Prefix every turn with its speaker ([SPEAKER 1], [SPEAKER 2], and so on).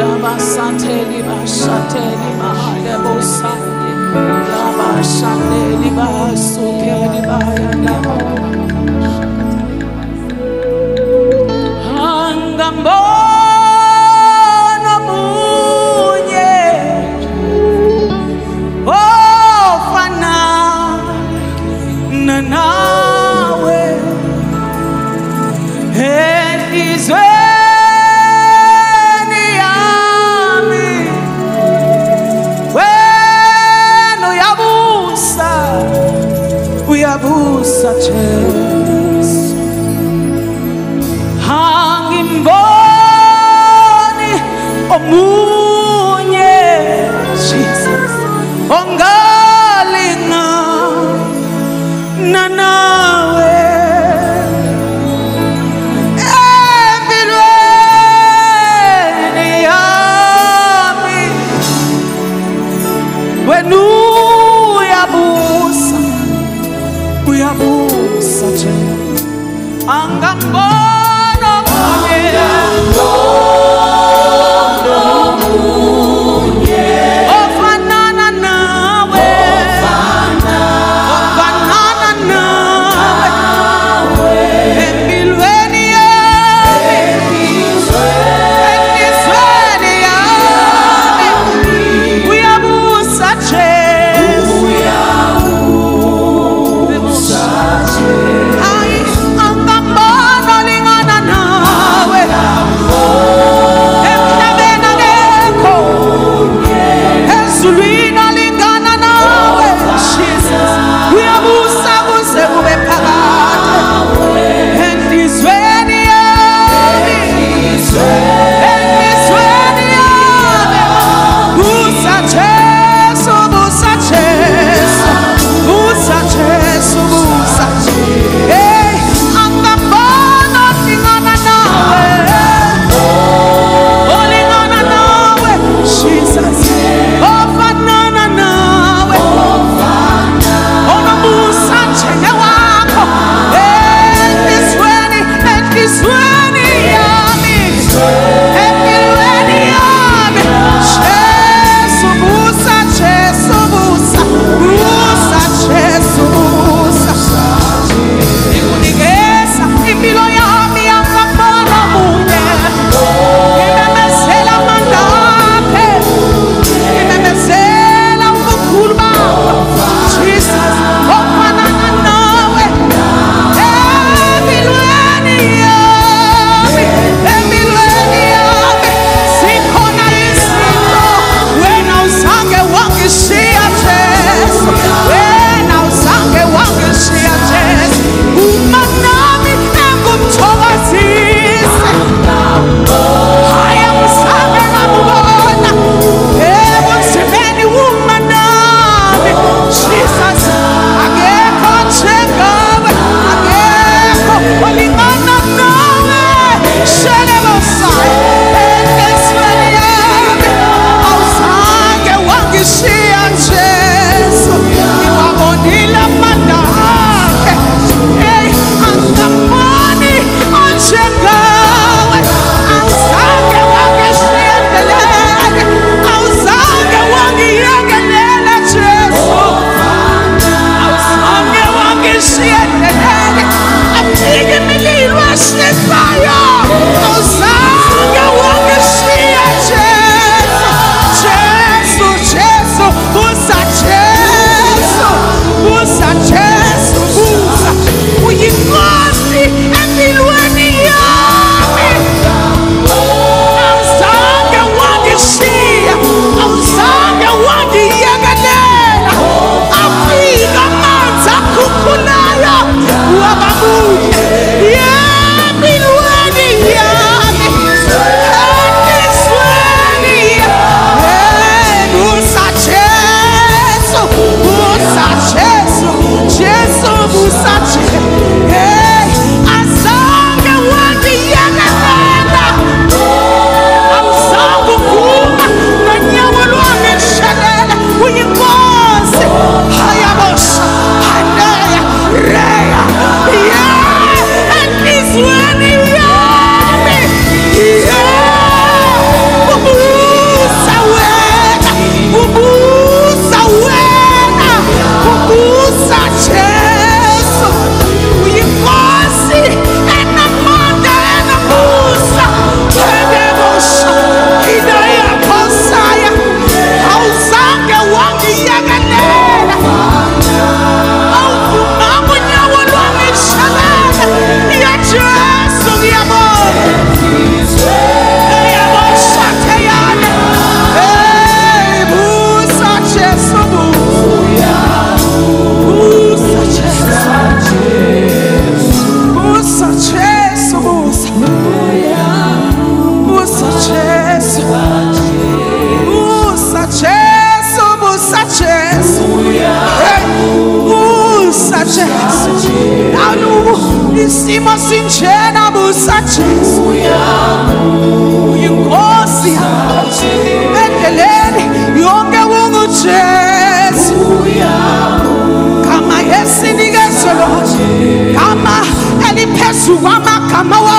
[SPEAKER 1] Raba Santeli Bashateli Mahadebosa Raba Shandeli Basukeli Bayandaba Angambona Munye Ofana Nanawe Hey, Israel eliphezu kwamagama